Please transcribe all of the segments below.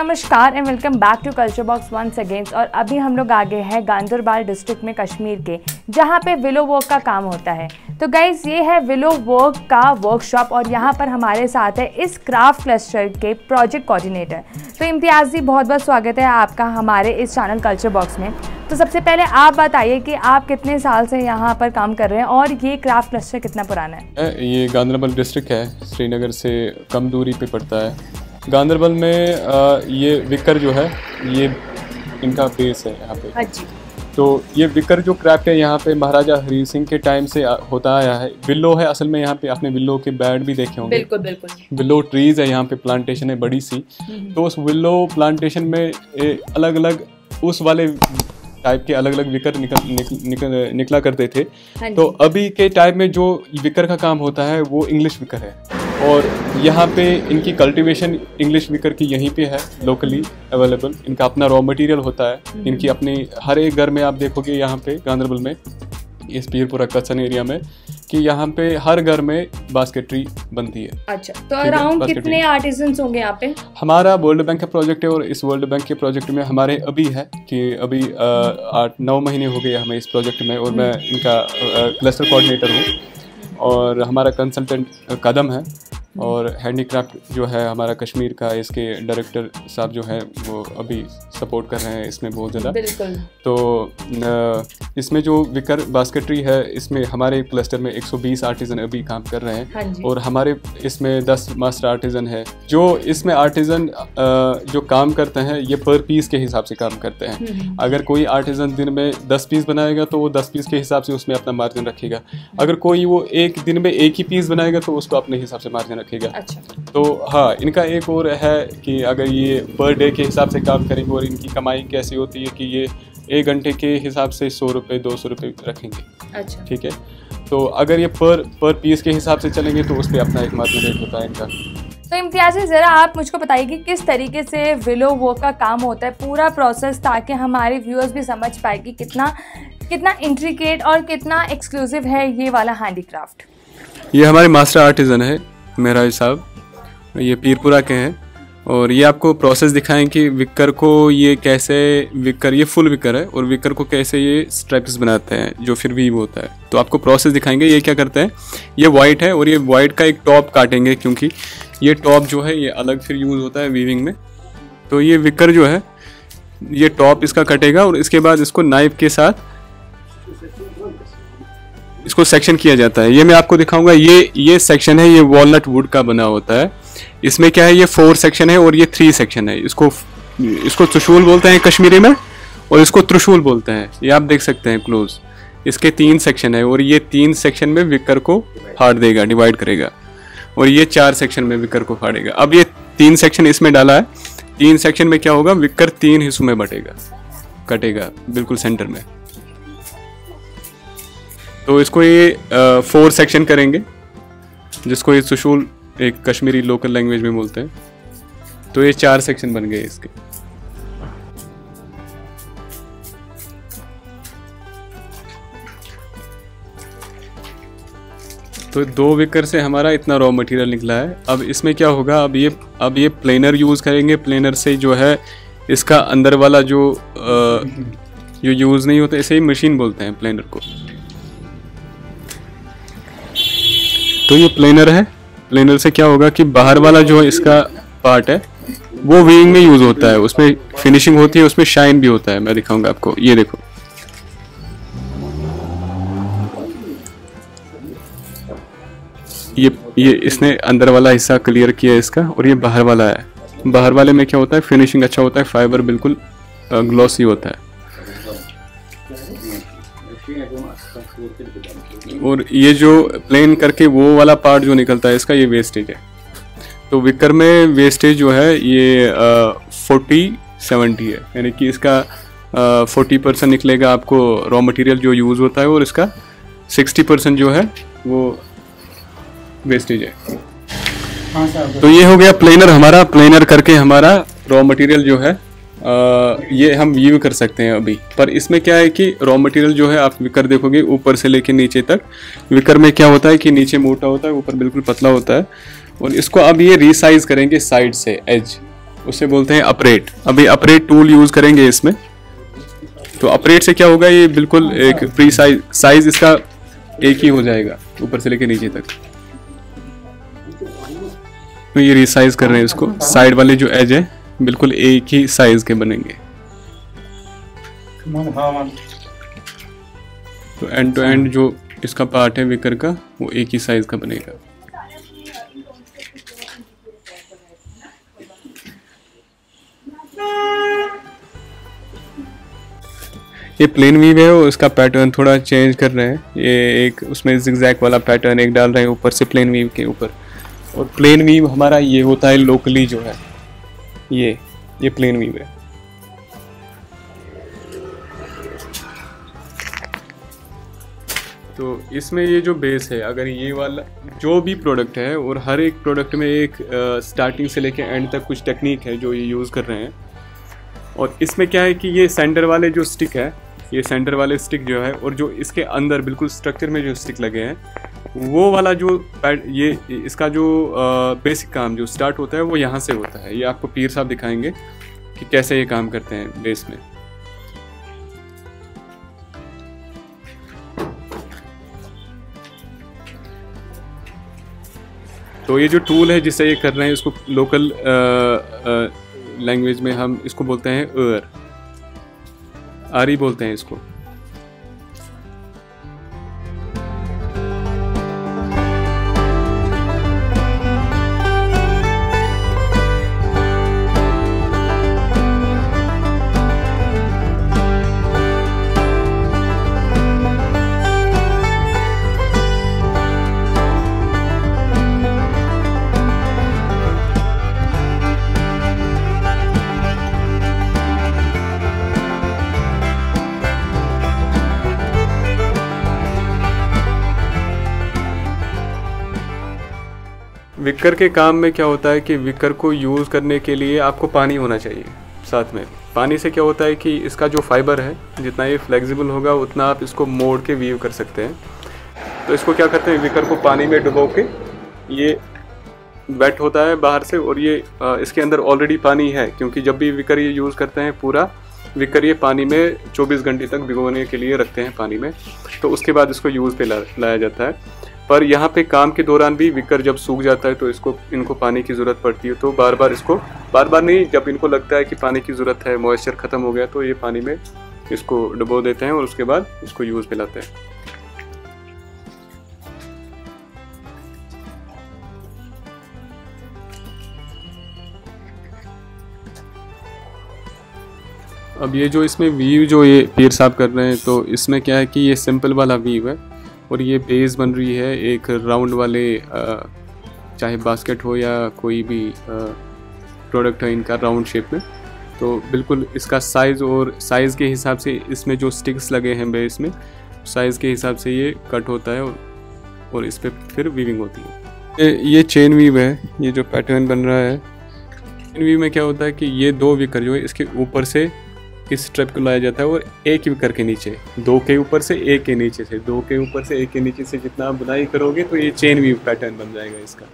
नमस्कार and welcome back to Culture Box once again और अभी हम लोग आ गए हैं गांधरबाल डिस्ट्रिक्ट में कश्मीर के, जहाँ पे विलो वर्क का काम होता है। तो गाइज़ ये है विलो वर्क का वर्कशॉप और यहाँ पर हमारे साथ है इस क्राफ्ट क्लस्टर के प्रोजेक्ट कोऑर्डिनेटर तो इम्तियाज़ जी, बहुत बहुत स्वागत है आपका हमारे इस चैनल कल्चर बॉक्स में। तो सबसे पहले आप बताइए कि आप कितने साल से यहाँ पर काम कर रहे हैं और ये क्राफ्ट क्लस्टर कितना पुराना है? ये गांधरबल डिस्ट्रिक्ट है, श्रीनगर से कम दूरी पे पड़ता है। गांधरबल में आ, ये विकर जो है ये इनका बेस है यहाँ पे। जी। तो ये विकर जो क्राफ्ट है यहाँ पे महाराजा हरी सिंह के टाइम से होता आया है। विल्लो है असल में यहाँ पे आपने विल्लो के बैड भी देखे होंगे। बिल्कुल बिल्कुल। विल्लो ट्रीज है यहाँ पे प्लांटेशन है बड़ी सी। तो उस विल्लो प्लांटेशन में अलग अलग उस वाले टाइप के अलग अलग विकर निकल, निकल, निकल निकला करते थे। हाँ तो अभी के टाइम में जो विकर का काम होता है वो इंग्लिश विकर है। और यहाँ पे इनकी कल्टीवेशन इंग्लिश विकर की यहीं पे है लोकली अवेलेबल इनका अपना रॉ मटेरियल होता है। इनकी अपनी हर एक घर में आप देखोगे यहाँ पे गांधरबल में इस पीरपुरा कच्चन एरिया में कि यहाँ पे हर घर में बास्केट्री बनती है। अच्छा तो अराउंड कितने आर्टिजन्स होंगे यहाँ पे? हमारा वर्ल्ड बैंक का प्रोजेक्ट है और इस वर्ल्ड बैंक के प्रोजेक्ट में हमारे अभी है कि अभी आठ नौ महीने हो गए हमें इस प्रोजेक्ट में और मैं इनका क्लस्टर कोऑर्डिनेटर हूँ। और हमारा कंसल्टेंट कदम है। और हैंडीक्राफ्ट जो है हमारा कश्मीर का इसके डायरेक्टर साहब जो है वो अभी सपोर्ट कर रहे हैं इसमें बहुत ज़्यादा। तो इसमें जो विकर बास्केट्री है इसमें हमारे क्लस्टर में 120 आर्टिजन अभी काम कर रहे हाँ। हैं जी। और हमारे इसमें 10 मास्टर आर्टिजन है जो इसमें आर्टिजन जो काम करते हैं ये पर पीस के हिसाब से काम करते हैं। अगर कोई आर्टिजन दिन में 10 पीस बनाएगा तो वो 10 पीस के हिसाब से उसमें अपना मार्जिन रखेगा। अगर कोई वो एक दिन में एक ही पीस बनाएगा तो उसको अपने हिसाब से मार्जिन रखेगा। अच्छा। तो हाँ इनका एक और है कि अगर ये पर डे के हिसाब से काम करेंगे और इनकी कमाई कैसी होती है कि ये एक घंटे के हिसाब से सौ रुपये दो सौ रुपये रखेंगे। अच्छा। ठीक है? तो अगर ये पर पर पीस के हिसाब से चलेंगे तो उस पर अपना एक मार्जिन रेट होता है इनका। तो इम्तियाज़ जी, ज़रा आप मुझको बताइए कि किस तरीके से विलो वर्क का काम होता है पूरा प्रोसेस ताकि हमारे व्यूअर्स भी समझ पाए कि कितना कितना इंट्रिकेट और कितना एक्सक्लूसिव है ये वाला हैंडीक्राफ्ट ये हमारे मास्टर आर्टिजन है। मेहराज साहब, ये पीरपुरा के हैं और ये आपको प्रोसेस दिखाएँ कि विकर को ये कैसे विकर ये फुल विकर है और विकर को कैसे ये स्ट्रैप्स बनाते हैं, जो फिर वीव होता है। तो आपको प्रोसेस दिखाएँगे, ये क्या करते हैं? ये वाइट है और ये वाइट का एक टॉप काटेंगे क्योंकि ये टॉप जो है, ये अलग फिर यूज़ होता है वीविंग में। तो ये विकर जो है, ये टॉप इसका कटेगा और इसके बाद इसको नाइफ के साथ इसको सेक्शन किया जाता है। ये मैं आपको दिखाऊँगा, ये ये सेक्शन है, ये वॉलनट वुड का बना होता है। इसमें क्या है, ये फोर सेक्शन है और ये थ्री सेक्शन है। इसको इसको त्रिशूल बोलते हैं कश्मीरी में और इसको त्रिशूल बोलते हैं। ये आप देख सकते हैं क्लोज इसके तीन सेक्शन है और ये तीन सेक्शन में विकर को फाड़ देगा डिवाइड करेगा। और ये चार सेक्शन में विकर को फाड़ेगा। अब ये तीन सेक्शन इसमें डाला है। तीन सेक्शन में क्या होगा, विकर तीन हिस्सों में बटेगा। कटेगा, बिल्कुल सेंटर में। तो इसको ये फोर सेक्शन करेंगे जिसको ये सुशूल एक कश्मीरी लोकल लैंग्वेज में बोलते हैं। तो ये चार सेक्शन बन गए इसके। तो दो विकर से हमारा इतना रॉ मटेरियल निकला है। अब इसमें क्या होगा? अब ये अब ये प्लेनर यूज़ करेंगे। प्लेनर से जो है इसका अंदर वाला जो अ, जो यूज़ नहीं होता इसे ही मशीन बोलते हैं प्लेनर को। तो ये प्लेनर है। प्लेनर से क्या होगा कि बाहर वाला जो इसका पार्ट है, वो वीइंग में यूज़ होता है। उसमें फिनिशिंग होती है, उसमें शाइन भी होता है। मैं दिखाऊँगा आपको। ये देखो। ये ये इसने अंदर वाला हिस्सा क्लियर किया है इसका, और ये बाहर वाला है। बाहर वाले में क्या होता है? फिनिशिंग अच्छा होता है। फाइबर बिल्कुल ग्लॉसी होता है। और ये जो प्लेन करके वो वाला पार्ट जो निकलता है इसका ये वेस्टेज है। तो विकर में वेस्टेज जो है ये फोर्टी सेवेंटी है। यानी कि इसका फोर्टी परसेंट निकलेगा आपको रॉ मटेरियल जो यूज़ होता है और इसका सिक्सटी परसेंट जो है वो वेस्टेज है। तो ये हो गया प्लेनर हमारा प्लेनर करके हमारा रॉ मटेरियल जो है ये हम वीव कर सकते हैं अभी। पर इसमें क्या है कि रॉ मटेरियल जो है आप विकर देखोगे ऊपर से लेके नीचे तक। विकर में क्या होता है कि नीचे मोटा होता है, ऊपर बिल्कुल पतला होता है। और इसको अब ये रिसाइज करेंगे साइड से एज उसे बोलते हैं अपरेट अभी अपरेट टूल यूज़ करेंगे इसमें। तो अपरेट से क्या होगा, ये बिल्कुल एक प्री साइज़ साइज़ इसका एक ही हो जाएगा, ऊपर से लेके नीचे तक। तो ये रिसाइज कर रहे हैं इसको। साइड वाले जो एज है बिल्कुल एक ही साइज़ के बनेंगे। तो एंड टू एंड जो इसका पार्ट है विकर का वो एक ही साइज़ का बनेगा। ये प्लेन वीव है और इसका पैटर्न थोड़ा चेंज कर रहे हैं। ये एक उसमें जिगजैक वाला पैटर्न एक डाल रहे हैं ऊपर से प्लेन वीव के ऊपर। और प्लेन वीव हमारा ये होता है लोकली जो है। ये ये प्लेन वीव है। तो इसमें ये जो बेस है, अगर ये वाला, जो भी प्रोडक्ट है, और हर एक प्रोडक्ट में एक स्टार्टिंग से लेके एंड तक कुछ टेक्निक है जो ये यूज़ कर रहे हैं। और इसमें क्या है कि ये सेंटर वाले जो स्टिक है, ये सेंटर वाले स्टिक जो है, और जो इसके अंदर बिल्कुल स्ट्रक्चर में जो स्टिक लगे हैं वो वाला जो ये, इसका जो बेसिक काम जो स्टार्ट होता है, वो यहाँ से होता है। ये आपको पीर साहब दिखाएँगे कि कैसे ये काम करते हैं बेस में। तो ये जो टूल है जिससे ये कर रहे हैं, इसको लोकल लैंग्वेज में हम इसको बोलते हैं एर आरी बोलते हैं इसको। विकर के काम में क्या होता है कि विकर को यूज़ करने के लिए आपको पानी होना चाहिए साथ में। पानी से क्या होता है कि इसका जो फाइबर है जितना ये फ्लेक्सिबल होगा उतना आप इसको मोड़ के वीव कर सकते हैं। तो इसको क्या करते हैं विकर को पानी में डुबो के ये वेट होता है बाहर से और ये इसके अंदर ऑलरेडी पानी है क्योंकि जब भी विकर ये यूज़ करते हैं पूरा विकर ये पानी में 24 घंटे तक भिगोने के लिए रखते हैं पानी में। तो उसके बाद इसको यूज़ पे ला, लाया जाता है। पर यहाँ पे काम के दौरान भी विकर जब सूख जाता है तो इसको, इनको पानी की ज़रूरत पड़ती है। तो बार बार इसको बार बार नहीं, जब इनको लगता है कि पानी की ज़रूरत है मॉइस्चर ख़त्म हो गया तो ये पानी में इसको डुबो देते हैं और उसके बाद इसको यूज़ पे लाते हैं। अब ये जो इसमें वीव जो ये पीर साहब कर रहे हैं तो इसमें क्या है कि ये सिंपल वाला वीव है। और ये बेस बन रही है एक राउंड वाले चाहे बास्केट हो या कोई भी प्रोडक्ट है इनका राउंड शेप में। तो बिल्कुल इसका साइज़ और साइज़ के हिसाब से इसमें जो स्टिक्स लगे हैं बेस में साइज़ के हिसाब से ये कट होता है और, इस पर फिर वीविंग होती है। ये, ये चेन वीव है ये जो पैटर्न बन रहा है चेन वीव में क्या होता है कि ये दो विकर जो है इसके ऊपर से इस स्ट्रेप को लाया जाता है और एक ही करके नीचे, दो के ऊपर से एक के नीचे से, दो के ऊपर से एक के नीचे से जितना आप बुनाई करोगे तो ये चेन भी पैटर्न बन जाएगा इसका।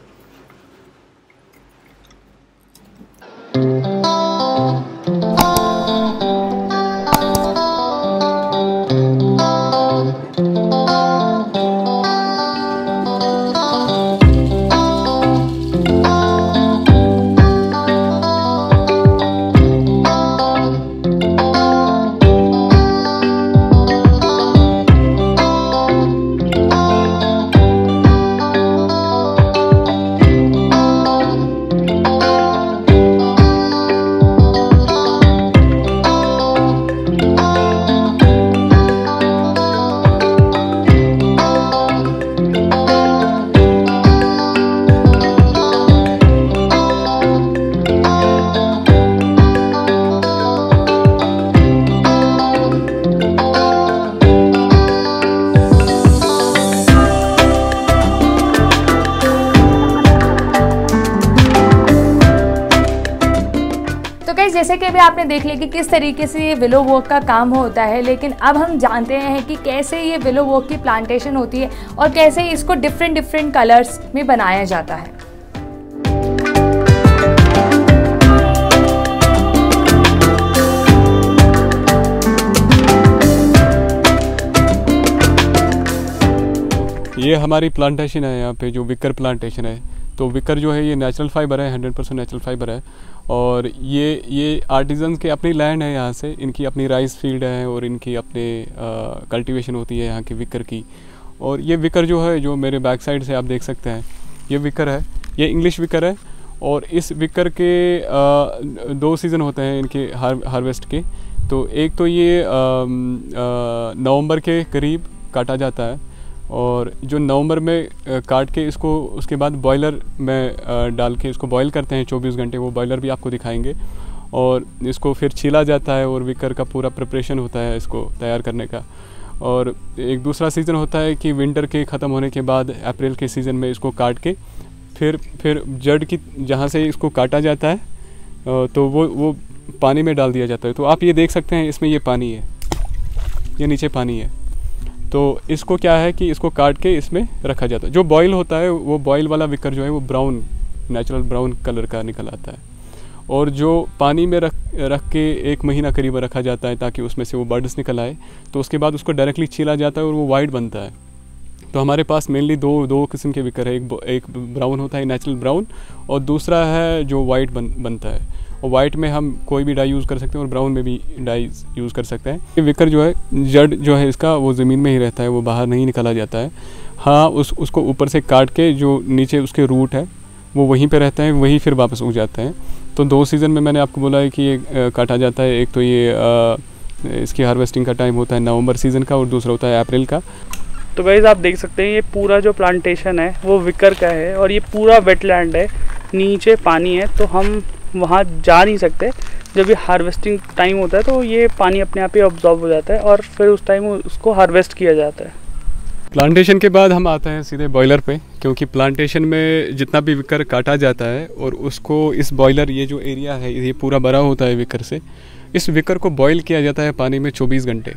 कि अभी आपने देख लिया कि किस तरीके से ये विलो वॉक का काम होता है, लेकिन अब हम जानते हैं कि कैसे ये विलो वॉक की प्लांटेशन होती है और कैसे इसको डिफरेंट डिफरेंट कलर्स में बनाया जाता है। ये हमारी प्लांटेशन है यहाँ पे जो विकर प्लांटेशन है। तो विकर जो है ये नेचुरल फाइबर है हंड्रेड परसेंट नेचुरल फाइबर है। और ये ये आर्टिजन के अपनी लैंड है यहाँ से। इनकी अपनी राइस फ़ील्ड है और इनकी अपने कल्टीवेशन होती है यहाँ की विकर की। और ये विकर जो है जो मेरे बैक साइड से आप देख सकते हैं ये विकर है। ये इंग्लिश विकर है और इस विकर के आ, दो सीज़न होते हैं इनके हार हार्वेस्ट के। तो एक तो ये नवंबर के करीब काटा जाता है। और जो नवंबर में काट के इसको, उसके बाद बॉयलर में डाल के इसको बॉयल करते हैं 24 घंटे, वो बॉयलर भी आपको दिखाएँगे। और इसको फिर छीला जाता है और विकर का पूरा प्रिपरेशन होता है इसको तैयार करने का। और एक दूसरा सीज़न होता है कि विंटर के ख़त्म होने के बाद अप्रैल के सीज़न में इसको काट के फिर फिर जड़ की, जहाँ से इसको काटा जाता है तो वो वो पानी में डाल दिया जाता है। तो आप ये देख सकते हैं, इसमें ये पानी है। ये नीचे पानी है। तो इसको क्या है कि इसको काट के इसमें रखा जाता है। जो बॉयल होता है, वो बॉयल वाला विकर जो है, वो ब्राउन नेचुरल ब्राउन कलर का निकल आता है। और जो पानी में रख रख के एक महीना करीब रखा जाता है ताकि उसमें से वो बर्ड्स निकल आए तो उसके बाद उसको डायरेक्टली छीला जाता है और वो वाइट बनता है। तो हमारे पास मेनली दो दो किस्म के विकर है। एक एक ब्राउन होता है नेचुरल ब्राउन और दूसरा है जो वाइट बन, बनता है। और वाइट में हम कोई भी डाई यूज़ कर सकते हैं और ब्राउन में भी डाई यूज़ कर सकते हैं। विकर जो है जड़ जो है इसका वो ज़मीन में ही रहता है वो बाहर नहीं निकाला जाता है। हाँ उस उसको ऊपर से काट के जो नीचे उसके रूट है वो वहीं पे रहते हैं वहीं फिर वापस उग जाते हैं। तो दो सीज़न में मैंने आपको बोला है कि ये काटा जाता है। एक तो ये आ, इसकी हार्वेस्टिंग का टाइम होता है नवंबर सीज़न का और दूसरा होता है अप्रैल का। तो गाइज़ आप देख सकते हैं ये पूरा जो प्लांटेशन है वो विकर का है और ये पूरा वेटलैंड है नीचे पानी है। तो हम वहाँ जा नहीं सकते। जब ये हार्वेस्टिंग टाइम होता है तो ये पानी अपने आप ही ऑब्जॉर्व हो जाता है और फिर उस टाइम उसको हार्वेस्ट किया जाता है। प्लांटेशन के बाद हम आते हैं सीधे बॉयलर पे, क्योंकि प्लांटेशन में जितना भी विकर काटा जाता है और उसको इस बॉयलर ये जो एरिया है, ये पूरा बड़ा होता है विकर से, इस विकर को बॉयल किया जाता है पानी में 24 घंटे।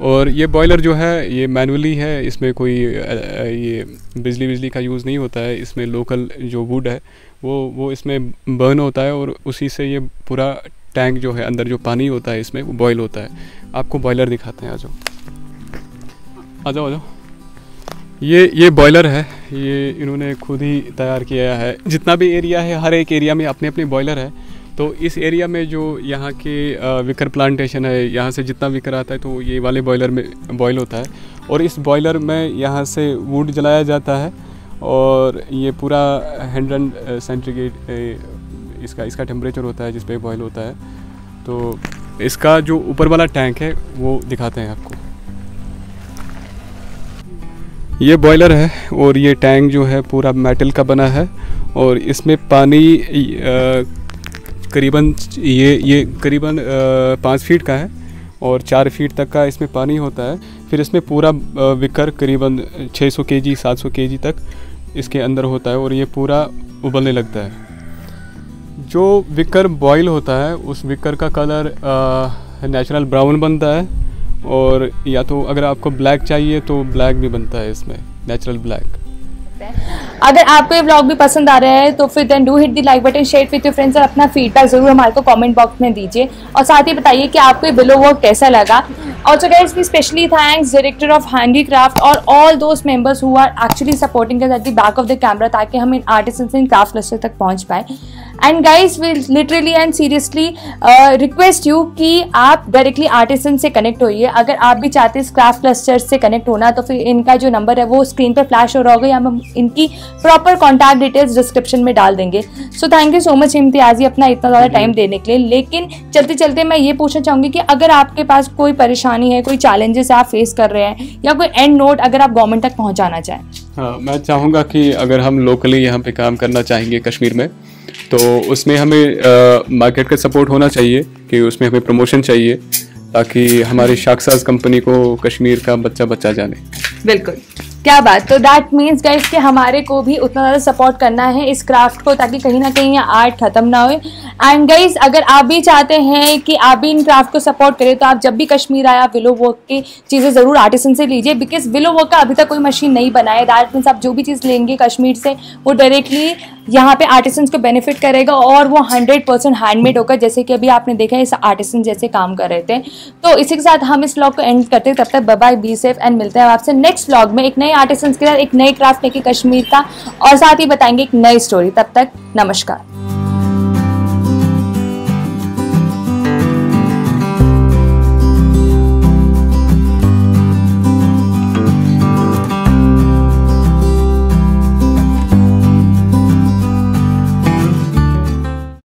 और ये बॉयलर जो है, ये मैनुअली है, इसमें कोई ये बिजली बिजली का यूज़ नहीं होता है, इसमें लोकल जो वुड है वो वो इसमें बर्न होता है और उसी से ये पूरा टैंक जो है, अंदर जो पानी होता है इसमें वो बॉयल होता है। आपको बॉयलर दिखाते हैं, आ जाओ। आ जाओ आ जाओ। ये ये बॉयलर है। ये इन्होंने खुद ही तैयार किया है। जितना भी एरिया है, हर एक एरिया में अपने अपने बॉयलर है। तो इस एरिया में जो यहाँ के विकर प्लांटेशन है, यहाँ से जितना विकर आता है तो ये वाले बॉयलर में बॉयल होता है। और इस बॉयलर में यहाँ से वुड जलाया जाता है। और ये पूरा हंड्रेड सेंटीग्रेड इसका इसका टेम्परेचर होता है, जिस पे बॉयल होता है। तो इसका जो ऊपर वाला टैंक है, वो दिखाते हैं आपको। ये बॉयलर है और ये टैंक जो है, पूरा मेटल का बना है। और इसमें पानी करीबन, ये ये करीबन पाँच फीट का है और चार फीट तक का इसमें पानी होता है। फिर इसमें पूरा विकर करीबन 600 केजी 700 केजी तक इसके अंदर होता है और ये पूरा उबलने लगता है। जो विकर बॉयल होता है, उस विकर का कलर नेचुरल ब्राउन बनता है और या तो अगर आपको ब्लैक चाहिए तो ब्लैक भी बनता है इसमें नेचुरल ब्लैक अगर आपको ये ब्लॉग भी पसंद आ रहा है तो फिर then do hit the like button share with your friends और अपना फीडबैक ज़रूर हमारे को कमेंट बॉक्स में दीजिए। और साथ ही बताइए कि आपको ये बिलो वर्क कैसा लगा। Also guys we specially thanks director of handicraft और all those members who are actually supporting at the back of the camera ताकि हम इन आर्टिस्ट इन क्राफ्ट क्लस्टर तक पहुँच पाए। And guys will literally and seriously request you कि आप डायरेक्टली आर्टिसन से कनेक्ट होइए। अगर आप भी चाहते हैं क्राफ्ट क्लस्टर से कनेक्ट होना तो फिर इनका जो नंबर है, वो स्क्रीन पर फ्लैश हो रहा होगा या हम इनकी प्रॉपर कॉन्टैक्ट डिटेल्स डिस्क्रिप्शन में डाल देंगे। So thank you so much इम्तियाजी अपना इतना ज़्यादा टाइम देने के लिए। लेकिन चलते चलते मैं ये पूछना चाहूँगी कि अगर आपके पास कोई परेशानी है कोई चैलेंजेस आप फेस कर रहे हैं या कोई एंड नोट अगर आप गवर्नमेंट तक पहुँचाना चाहें। हाँ मैं चाहूँगा कि अगर हम लोकली यहाँ पे काम करना चाहेंगे कश्मीर में तो उसमें हमें मार्केट का सपोर्ट होना चाहिए कि उसमें हमें प्रमोशन चाहिए ताकि हमारी शाकसाज कंपनी को कश्मीर का बच्चा बच्चा जाने। बिल्कुल। क्या बात? तो दैट मीन्स गाइस कि हमारे को भी उतना ज़्यादा सपोर्ट करना है इस क्राफ्ट को, ताकि कहीं ना कहीं ये आर्ट ख़त्म ना हो एंड गाइज़ अगर आप भी चाहते हैं कि आप भी इन क्राफ्ट को सपोर्ट करें तो आप जब भी कश्मीर आए, आप विलो वर्क की चीज़ें ज़रूर आर्टिसन से लीजिए बिकॉज़ विलो वर्क का अभी तक कोई मशीन नहीं बनाए दैट मीन्स आप जो भी चीज़ लेंगे कश्मीर से, वो डायरेक्टली यहाँ पे आर्टिसन को बेनिफिट करेगा, और वो हंड्रेड परसेंट हैंडमेड होगा। जैसे कि अभी आपने देखा इस आर्टिसन जैसे काम कर रहे थे। तो इसी के साथ हम इस ब्लॉग को एंड करते हैं। तब तक बाय बी सेफ़ एंड मिलते हैं आपसे नेक्स्ट ब्लॉग में एक नए आर्टिसन के साथ एक नए क्राफ्ट लेके कश्मीर का और साथ ही बताएँगे एक नई स्टोरी तब तक नमस्कार।